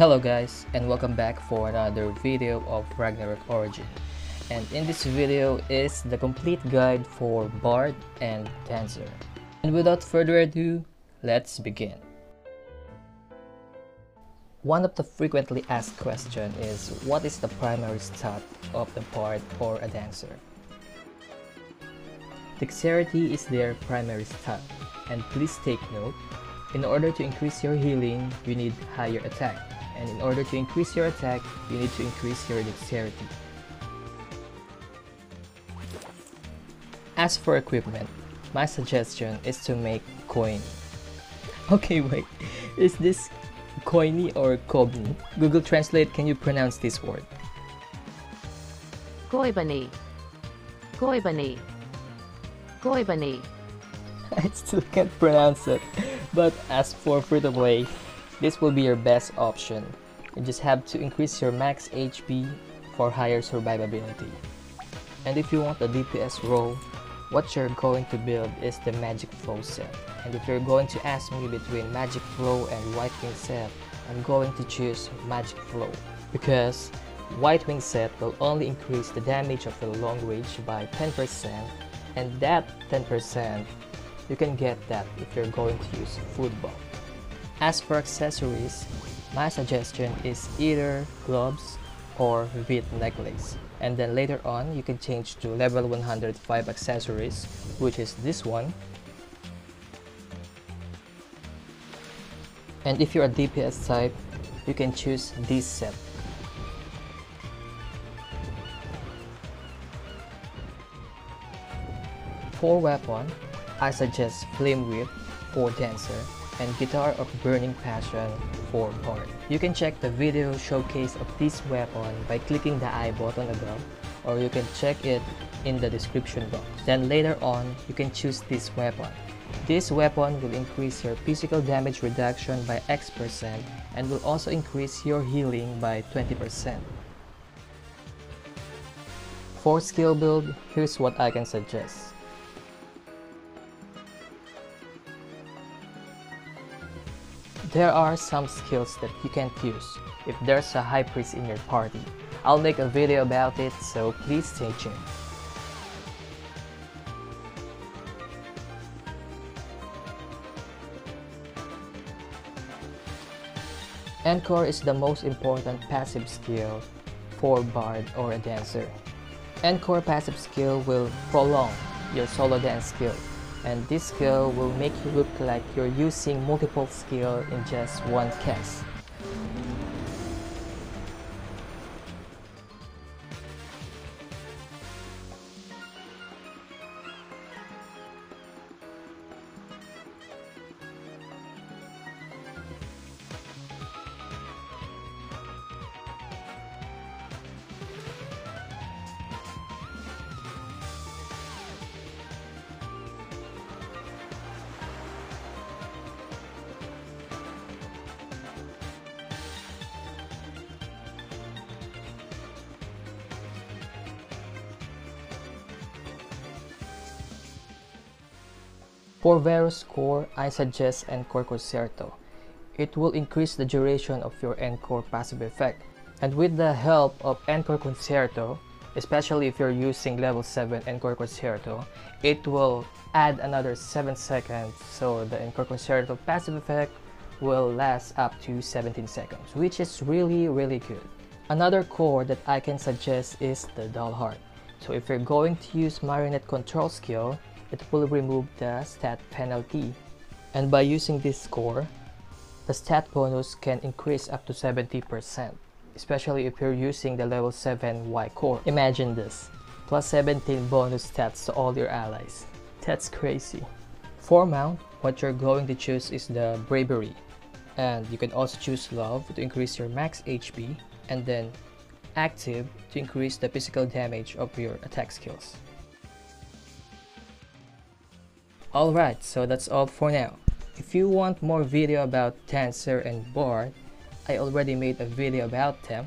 Hello guys and welcome back for another video of Ragnarok Origin and in this video is the complete guide for Bard and Dancer. And without further ado, let's begin. One of the frequently asked questions is what is the primary stat of the Bard or a Dancer? Dexterity is their primary stat and please take note, in order to increase your healing, you need higher attack and in order to increase your attack, you need to increase your dexterity. As for equipment, my suggestion is to make coin. Okay wait, is this coiny or kobni? Google Translate, can you pronounce this word? Goibani. Goibani. Goibani. I still can't pronounce it. But as for free to play, this will be your best option. You just have to increase your max HP for higher survivability. And if you want a DPS role, what you're going to build is the Magic Flow set. And if you're going to ask me between Magic Flow and White Wing set, I'm going to choose Magic Flow because White Wing set will only increase the damage of the long range by 10% and that 10% you can get that if you're going to use Food Bomb. As for accessories, my suggestion is either gloves or Vit necklace. And then later on, you can change to level 105 accessories, which is this one. And if you're a DPS type, you can choose this set. For weapon, I suggest Flame Whip for Dancer and Guitar of Burning Passion for Bard. You can check the video showcase of this weapon by clicking the I button above or you can check it in the description box. Then later on, you can choose this weapon. This weapon will increase your physical damage reduction by X percent and will also increase your healing by 20%. For skill build, here's what I can suggest. There are some skills that you can't use if there's a high priest in your party. I'll make a video about it, so please stay tuned. Encore is the most important passive skill for Bard or a dancer. Encore passive skill will prolong your solo dance skill and this skill will make you look like you're using multiple skill in just one cast. For Berus Core, I suggest Encore Concerto. It will increase the duration of your Encore passive effect. And with the help of Encore Concerto, especially if you're using level 7 Encore Concerto, it will add another 7 seconds so the Encore Concerto passive effect will last up to 17 seconds, which is really really good. Another core that I can suggest is the Dull Heart. So if you're going to use Marionette control skill, it will remove the stat penalty. And by using this score, the stat bonus can increase up to 70%, especially if you're using the level 7 Y core. Imagine this, plus 17 bonus stats to all your allies. That's crazy. For mount, what you're going to choose is the Bravery. And you can also choose Love to increase your max HP, and then Active to increase the physical damage of your attack skills. Alright, so that's all for now. If you want more video about Dancer and Bard, I already made a video about them.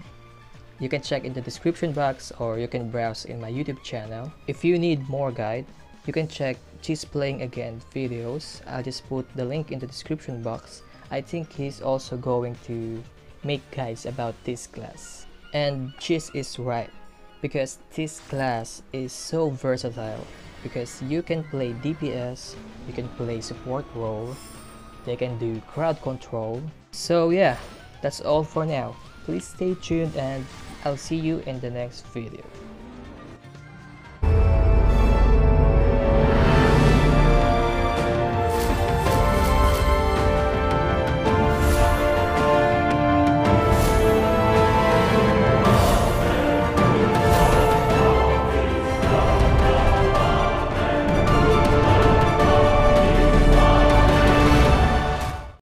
You can check in the description box or you can browse in my YouTube channel. If you need more guide, you can check Jeez Playing Again videos. I'll just put the link in the description box. I think he's also going to make guides about this class. And Jeez is right, because this class is so versatile, because you can play DPS, you can play support role, they can do crowd control. So yeah, that's all for now. Please stay tuned and I'll see you in the next video.